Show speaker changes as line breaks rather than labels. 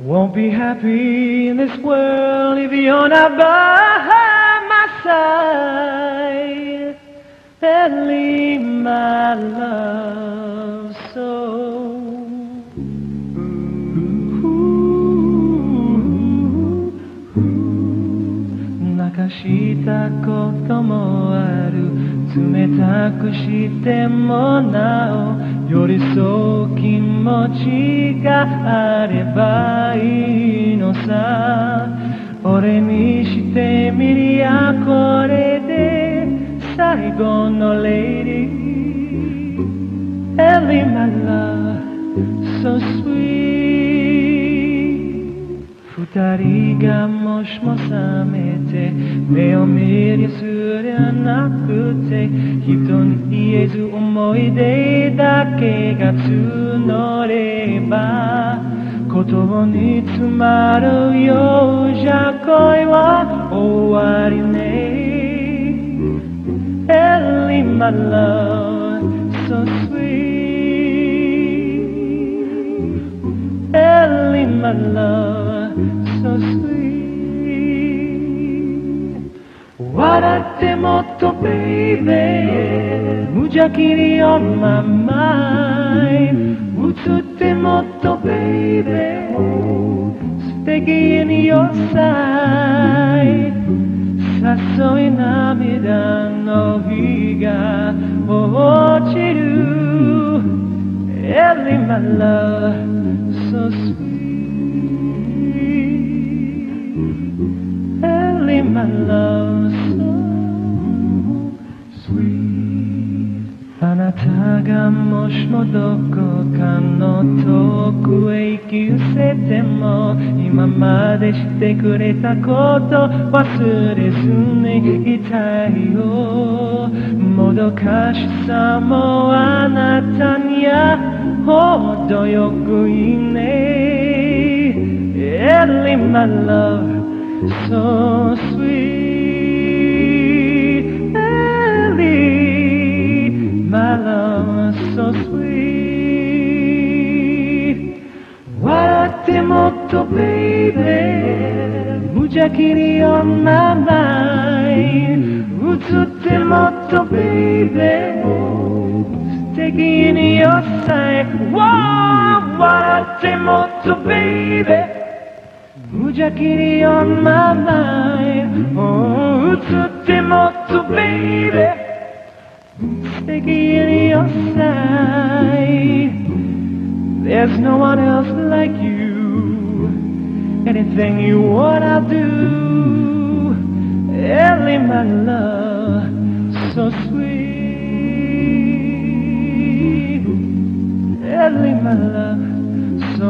Won't be happy in this world if you're not by my side. And leave my love so. したこともある。冷たくしてもなお寄り添う気持ちがあればいいのさ。俺にしてみりゃこれで最後のレイディ Ellie my love so sweet. 二人がもしも覚めて目を見りゃすりゃなくて人に言えず思い出だけが募れば言葉に詰まるようじゃ恋は終わりね。Ellie my love so sweet. Ellie my love so sweet 笑ってもっと baby 無邪気に on my mind 映ってもっと baby 素敵に your side 誘い涙の日が落ちる Ellie my love so sweet My love. So sweet あなたがもしもどこかの遠くへ行き失せても今までしてくれたこと忘れずにいたいよもどかしさもあなたには程よくいいね Ellie my love. so sweet Ellie my love so sweet 笑ってもっと baby 無邪気に on my mind 映ってもっと baby 素敵に your side 笑ってもっと baby Mujakiri on my mind. Oh, Utsutemoto, baby. Sticky in your side. There's no one else like you. Anything you want, I'll do. Ellie, my love, so sweet. Ellie, my love, so